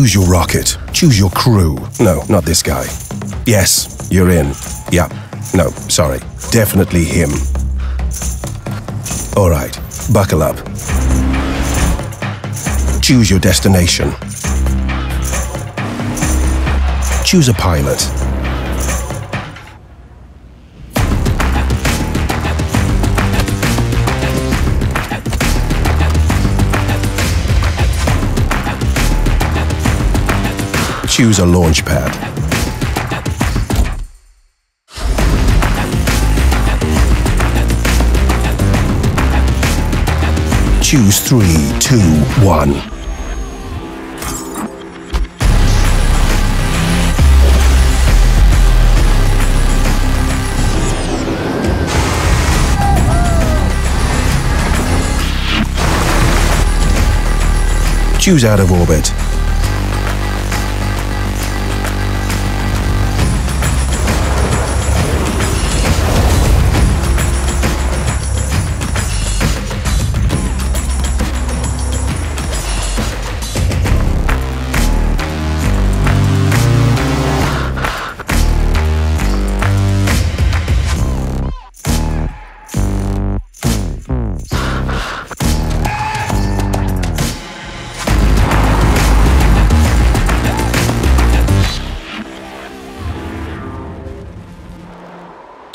Choose your rocket. Choose your crew. No, not this guy. Yes, you're in. Yeah. No, sorry. Definitely him. All right, buckle up. Choose your destination. Choose a pilot. Choose a launch pad. Choose three, two, one. Choose out of orbit.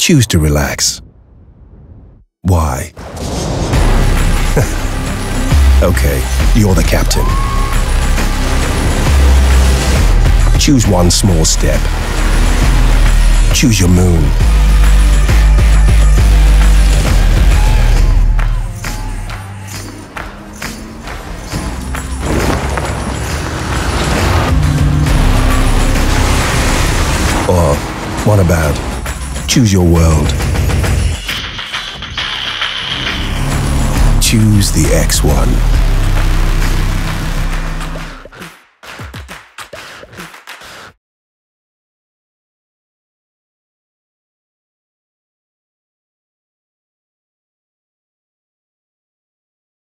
Choose to relax. Why? okay, you're the captain. Choose one small step. Choose your moon. Or what about choose your world? Choose the X1.